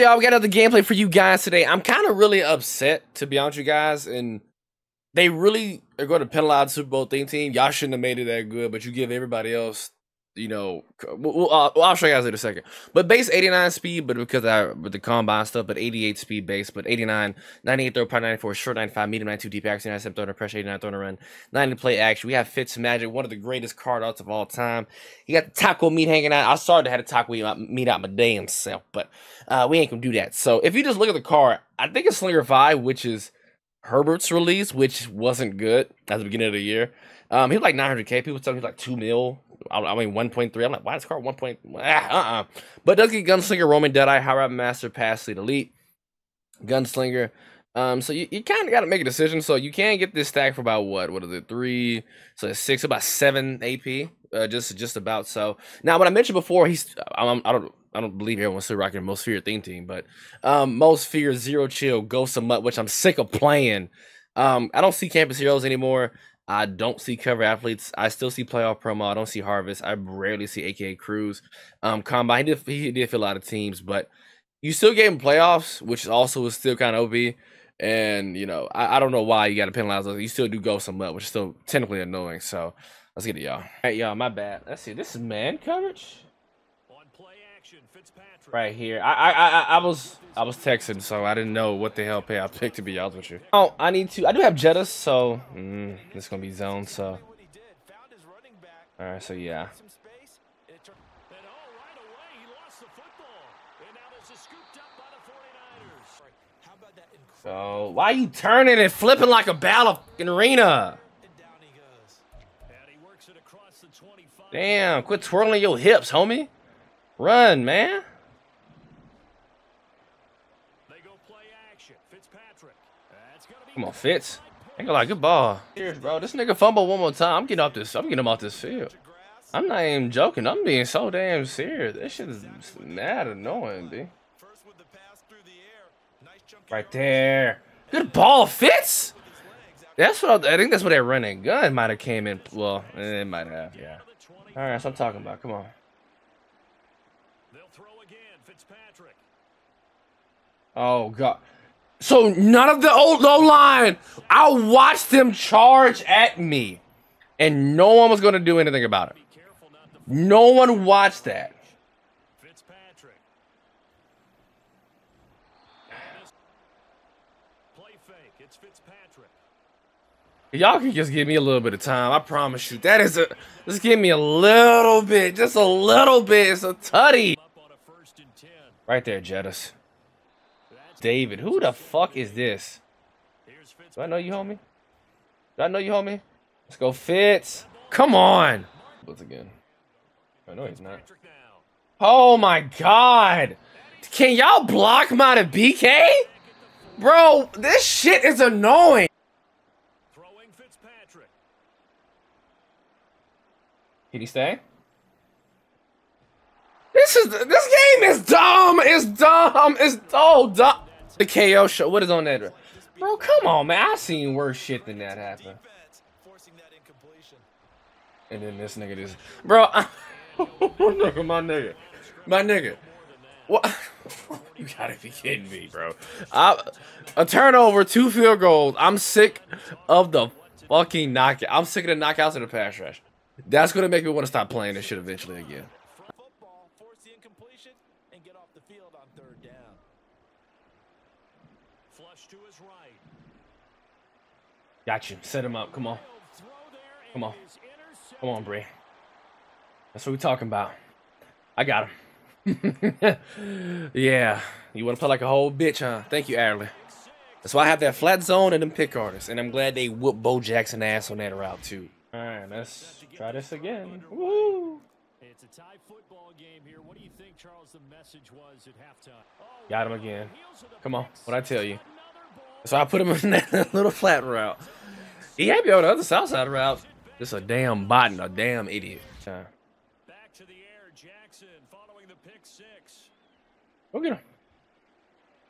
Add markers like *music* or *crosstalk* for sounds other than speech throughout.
Y'all, we got another gameplay for you guys today. I'm kind of really upset, to be honest with you guys, and they really are going to penalize Super Bowl theme team. Y'all shouldn't have made it that good, but you give everybody else, you know, well, uh, I'll show you guys in a second. But base 89 speed, but because I with the combine stuff, but 88 speed base, but 89, 98 throw, power 94, short 95, medium 92, deep action, 97 throw, pressure, 89 throw, run, 90 play action. We have Fitzmagic, one of the greatest card arts of all time. You got the taco meat hanging out. I started to have a taco meat out my damn self, but uh, we ain't gonna do that. So if you just look at the card, I think it's Slinger 5, which is Herbert's release, which wasn't good at the beginning of the year. Um, he was like 900k. People telling me like two mil. I, mean 1.3. I'm like, why is car 1. Point, ah, uh-uh. But does get Gunslinger, Roaming Deadeye, High Route Master, Pass Lead Elite, Gunslinger. Um, so you, you kind of got to make a decision. So you can get this stack for about what? What is it? Three, so six, about seven AP. Uh, just just about so. Now, what I mentioned before, he's I'm, I don't I don't believe everyone's still rocking most fear theme team, but um, most fear zero chill ghost of MUT, which I'm sick of playing. Um, I don't see campus heroes anymore. I don't see cover athletes. I still see playoff promo. I don't see harvest. I rarely see AKA Cruz. Um, combine he did, he did fill a lot of teams, but you still gave him playoffs, which also is still kind of OB. And you know, I, I don't know why you got to penalize those. You still do go some up, which is still technically annoying. So let's get it, y'all. All right, y'all. My bad. Let's see. This is man coverage right here. I, I I I was I was texting, so I didn't know what the hell pay I picked to be honest with you. Oh, I need to. I do have Jettas, so mm, it's gonna be zone. So all right, so yeah. So why are you turning and flipping like a battle arena? Damn, quit twirling your hips, homie. Run, man. Come on, Fitz. Ain't gonna like good ball. Cheers, bro. This nigga fumble one more time. I'm getting off this. I'm getting him off this field. I'm not even joking. I'm being so damn serious. This shit is mad annoying, B. Right there. Good ball, Fitz. That's what I, I think. That's what that running gun might have came in. Well, it might have. Yeah. All right, that's what I'm talking about. Come on. Oh god. So none of the old low line. I watched them charge at me, and no one was going to do anything about it. No one watched that. Fitzpatrick. Play fake. It's Fitzpatrick. Y'all can just give me a little bit of time. I promise you. That is a. Just give me a little bit. Just a little bit. It's a tutty. Right there, Jettas. David. Who the fuck is this? Do I know you, homie? Do I know you, homie? Let's go, Fitz. Come on. Once again. Oh, I know he's not. Oh my god. Can y'all block my to BK? Bro, this shit is annoying. Can he stay? This is this game is dumb. It's dumb. It's so dumb the KO show. What is on that? Bro, come on, man. I've seen worse shit than that happen. And then this nigga just, bro. *laughs* at my nigga, my nigga. What? *laughs* you gotta be kidding me, bro. I, a turnover, two field goals. I'm sick of the fucking knockout. I'm sick of the knockouts and the pass rush. That's gonna make me want to stop playing this shit eventually again. Got you. Set him up. Come on. Come on. Come on, Bree. That's what we're talking about. I got him. *laughs* yeah. You want to play like a whole bitch, huh? Thank you, Adley. That's why I have that flat zone and them pick artists. And I'm glad they whooped Bo Jackson ass on that route, too. All right, let's try this again. Woo! It's a tie football game here. What do you think, Charles, the message was at halftime? Got him again. Come on. What I tell you. So I put him *laughs* in that little flat route. He had me on the other south side route. Just a damn bot and a damn idiot. Back to the air, Jackson following the pick six. Go get him.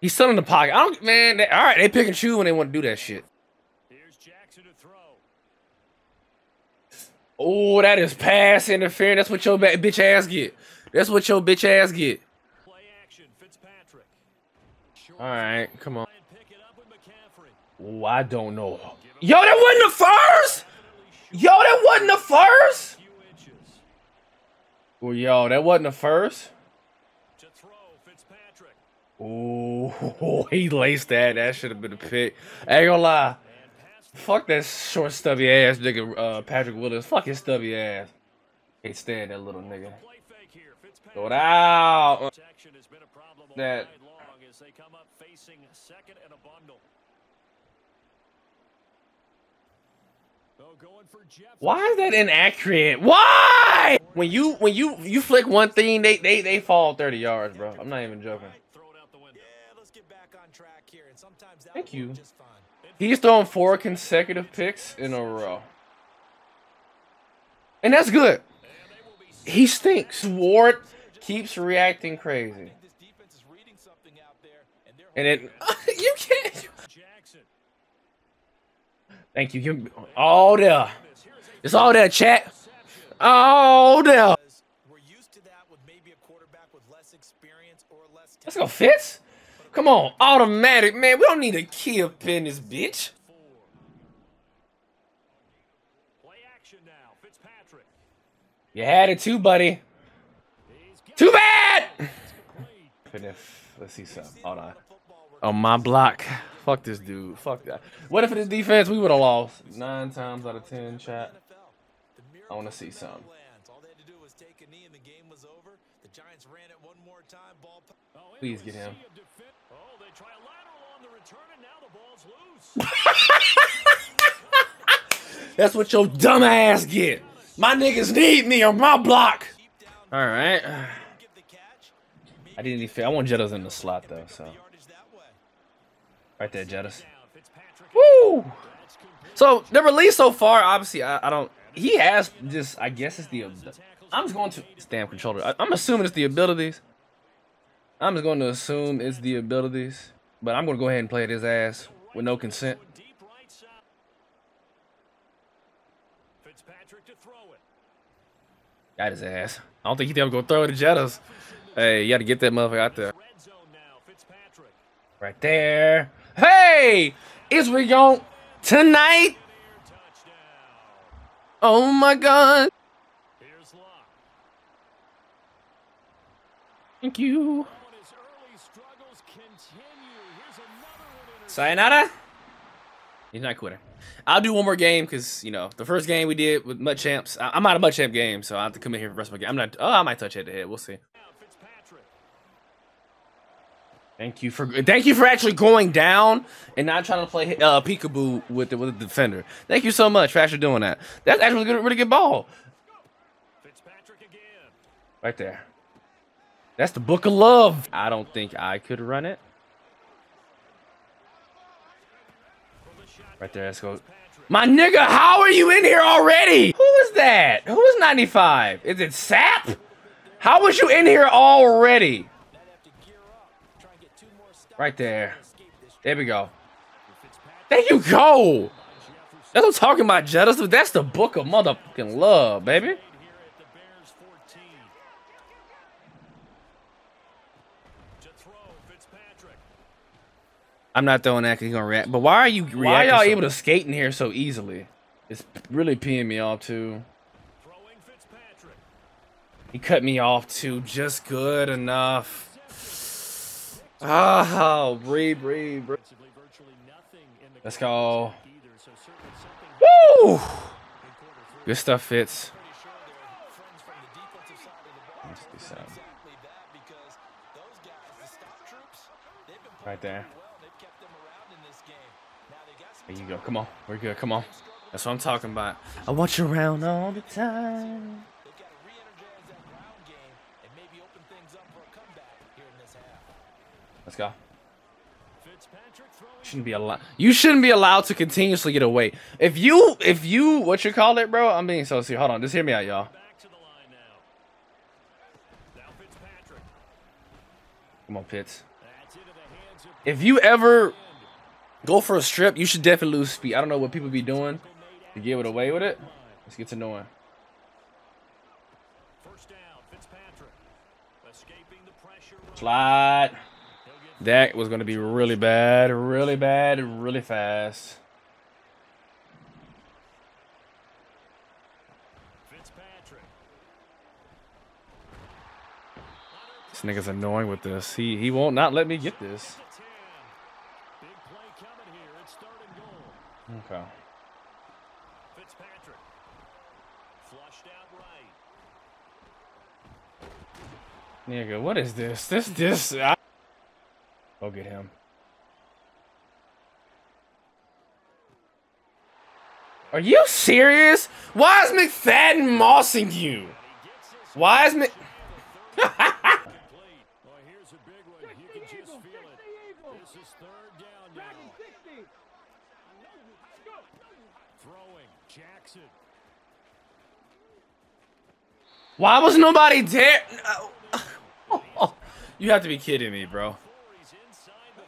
He's still in the pocket. I don't man, they, all right, they pick and choose when they want to do that shit. Here's Jackson to throw. Oh, that is pass interference. That's what your bitch ass get. That's what your bitch ass get. Play action, Fitzpatrick. All right, come on. Oh, I don't know. Yo, that wasn't the first. Yo, that wasn't the first. Well, yo, that wasn't the first. Oh, *laughs* he laced that. That should have been a pick. I ain't gonna lie. Fuck that short, stubby ass nigga, uh, Patrick Willis. Fuck his stubby ass. Can't stand that little nigga. Throw it out. That. Why is that inaccurate? Why? When you when you you flick one thing, they they they fall 30 yards, bro. I'm not even joking. Thank you. He's thrown four consecutive picks in a row. And that's good. He stinks. Ward keeps reacting crazy. And it *laughs* you can't Thank you. you all there. It's all there, chat. All there. Let's go, Fitz. Come on, automatic, man. We don't need a key up in this bitch. You had it too, buddy. Too bad. Let's see some. Hold on. On my block. Fuck this dude. Fuck that. What if it is defense? We would have lost nine times out of ten. Chat. I want to see something. Please get him. *laughs* That's what your dumb ass get. My niggas need me on my block. All right. I didn't even. I want Jettas in the slot though, so. Right there, Jettas. Woo! So the release so far, obviously, I, I, don't. He has just. I guess it's the. I'm just going to stamp controller. I, I'm assuming it's the abilities. I'm just going to assume it's the abilities, but I'm going to go ahead and play his ass with no consent. Got his ass. I don't think he's ever gonna throw it to Jettas. Hey, you got to get that motherfucker out there. Right there. Hey, is we going tonight? Oh my God. Thank you. Sayonara? He's not quitting. I'll do one more game because, you know, the first game we did with MUT Champs, I'm out of MUT Champ game, so I have to come in here for the rest of my game. I'm not, oh, I might touch head to head. We'll see. Thank you for thank you for actually going down and not trying to play uh, peekaboo with the with the defender. Thank you so much for actually doing that. That's actually a really good ball. Right there. That's the book of love. I don't think I could run it. Right there, let's go. My nigga, how are you in here already? Who is that? Who is 95? Is it Sap? How was you in here already? Right there. There we go. There you go. That's what I'm talking about, Jettas. That's the book of motherfucking love, baby. I'm not throwing that because he's gonna react. But why are you? Why are y'all so able to skate in here so easily? It's really peeing me off too. He cut me off too, just good enough. Oh, breathe, breathe, breathe. Let's go. Woo! Good stuff Fitz. Right there. There you go. Come on. We're good. Come on. That's what I'm talking about. I want you around all the time. Let's go. Shouldn't be allowed. You shouldn't be allowed to continuously get away. If you, if you, what you call it, bro? I'm being so serious. Hold on, just hear me out, y'all. Come on, Pitts. If you ever go for a strip, you should definitely lose speed. I don't know what people be doing to get away with it. Let's get to knowing. Slide. That was going to be really bad, really bad, really fast. This nigga's annoying with this. He he won't not let me get this. Okay. Fitzpatrick. Flushed out right. Nigga, what is this? This this I Go get him. Are you serious? Why is McFadden mossing you? Why is Mc... Why was nobody there? *laughs* you have to be kidding me, bro.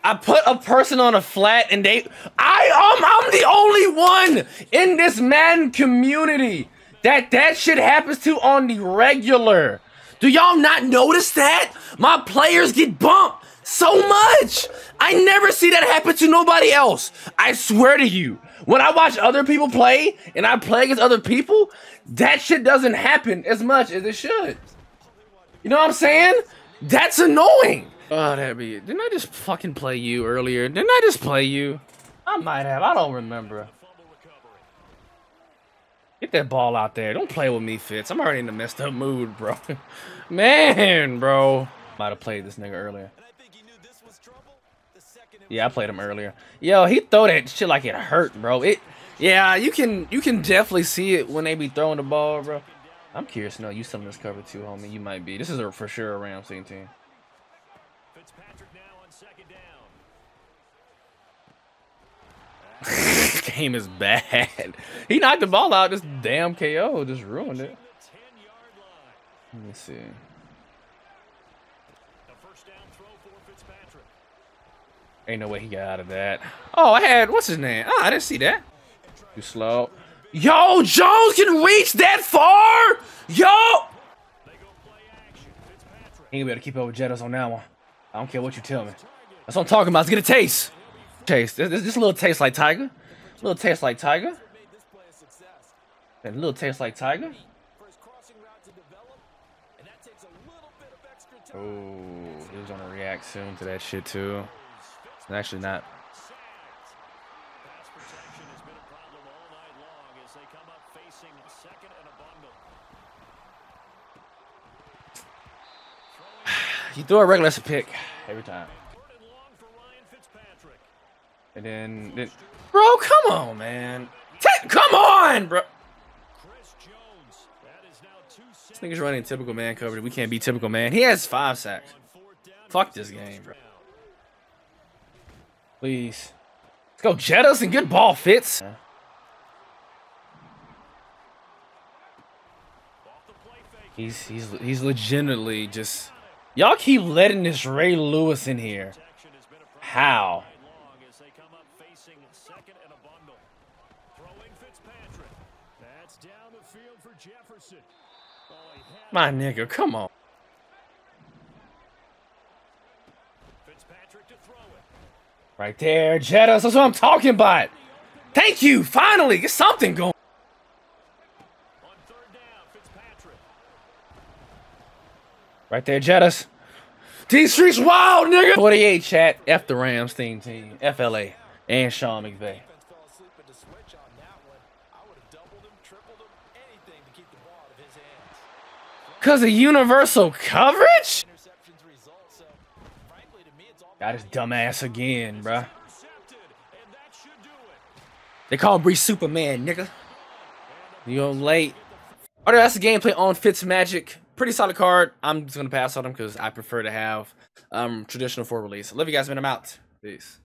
I put a person on a flat and they I um I'm the only one in this Madden community that that shit happens to on the regular. Do y'all not notice that? My players get bumped so much. I never see that happen to nobody else. I swear to you. When I watch other people play and I play against other people, that shit doesn't happen as much as it should. You know what I'm saying? That's annoying. Oh, that be it. Didn't I just fucking play you earlier? Didn't I just play you? I might have. I don't remember. Get that ball out there. Don't play with me, Fitz. I'm already in a messed up mood, bro. *laughs* Man, bro. Might have played this nigga earlier. Yeah, I played him earlier. Yo, he throw that shit like it hurt, bro. It, yeah, you can you can definitely see it when they be throwing the ball, bro. I'm curious to know you of this cover too, homie. You might be. This is a, for sure a Ram team. Game is bad. *laughs* He knocked the ball out. This damn KO just ruined it. Let me see. Ain't no way he got out of that. Oh, I had, what's his name? Oh, I didn't see that. Too slow. Yo, Jones can reach that far? Yo! Ain't better keep up with Jettos on that one. I don't care what you tell me. That's what I'm talking about. Let's get a taste. Taste. This little taste like Tiger. A little taste like Tiger. A little taste like Tiger. Oh, he was gonna react soon to that shit too. It's actually not. *sighs* you throw a regular pick every time. And then, then bro, come on, man. Come on, bro. This nigga's running typical man coverage. We can't be typical man. He has five sacks. Fuck this game, bro. Please. Let's go, Jettos, and good ball Fitz. He's he's he's legitimately just y'all keep letting this Ray Lewis in here. How? My nigga, come on. Right there, Jettos. That's what I'm talking about. Thank you. Finally, get something going. Right there, Jettos. D Street's wild, nigga. 48 chat. F the Rams theme team. FLA. And Sean McVay. Because of universal coverage? Got his dumbass again, bruh. They call him Bree Superman, nigga. You on late. Alright, that's the gameplay on Fitzmagic. Pretty solid card. I'm just going to pass on him because I prefer to have um, traditional for release. Love you guys, man. I'm out. Peace.